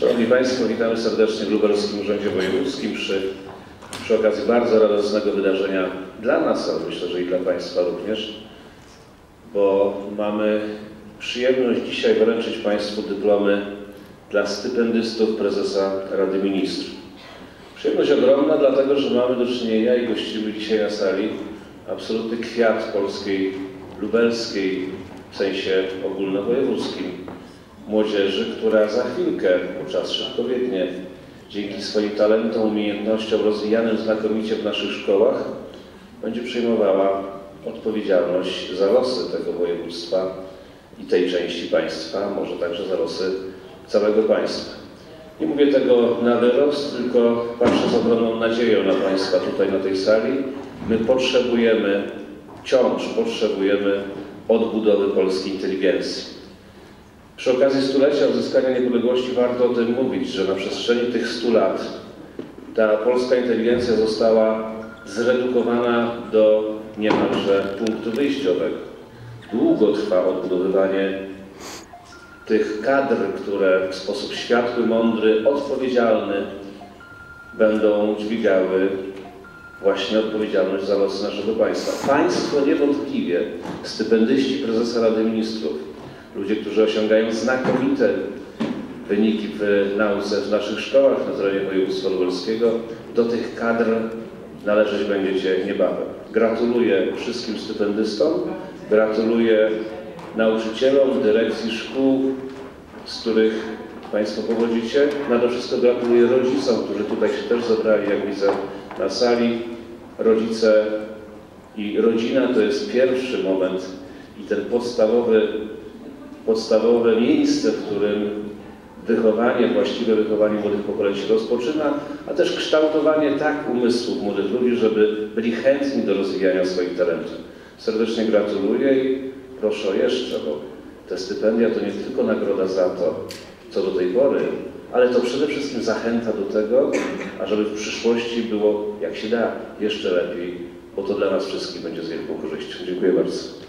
Szanowni Państwo, witamy serdecznie w Lubelskim Urzędzie Wojewódzkim przy, przy okazji bardzo radosnego wydarzenia dla nas, ale myślę, że i dla Państwa również, bo mamy przyjemność dzisiaj wręczyć Państwu dyplomy dla stypendystów prezesa Rady Ministrów. Przyjemność ogromna, dlatego że mamy do czynienia i gościmy dzisiaj na sali absolutny kwiat polskiej, lubelskiej, w sensie ogólnowojewódzkim, młodzieży, która za chwilkę, bo czas szybko biegnie, dzięki swoim talentom, umiejętnościom rozwijanym znakomicie w naszych szkołach, będzie przejmowała odpowiedzialność za losy tego województwa i tej części państwa, może także za losy całego państwa. Nie mówię tego na wyrost, tylko patrzę z ogromną nadzieją na Państwa tutaj na tej sali. My potrzebujemy, wciąż potrzebujemy odbudowy polskiej inteligencji. Przy okazji stulecia odzyskania niepodległości warto o tym mówić, że na przestrzeni tych 100 lat ta polska inteligencja została zredukowana do niemalże punktu wyjściowego. Długo trwa odbudowywanie tych kadr, które w sposób światły, mądry, odpowiedzialny będą dźwigały właśnie odpowiedzialność za losy naszego państwa. Państwo niewątpliwie, stypendyści prezesa Rady Ministrów, ludzie, którzy osiągają znakomite wyniki w nauce w naszych szkołach na terenie województwa lubelskiego, do tych kadr należeć będziecie niebawem. Gratuluję wszystkim stypendystom, gratuluję nauczycielom, dyrekcji szkół, z których Państwo pochodzicie. Nade wszystko gratuluję rodzicom, którzy tutaj się też zebrali, jak widzę, na sali. Rodzice i rodzina to jest pierwszy moment i ten podstawowy, podstawowe miejsce, w którym wychowanie, właściwe wychowanie młodych pokoleń się rozpoczyna, a też kształtowanie tak umysłów młodych ludzi, żeby byli chętni do rozwijania swoich talentów. Serdecznie gratuluję i proszę o jeszcze, bo te stypendia to nie tylko nagroda za to, co do tej pory, ale to przede wszystkim zachęta do tego, ażeby w przyszłości było, jak się da, jeszcze lepiej, bo to dla nas wszystkich będzie z wielką korzyścią. Dziękuję bardzo.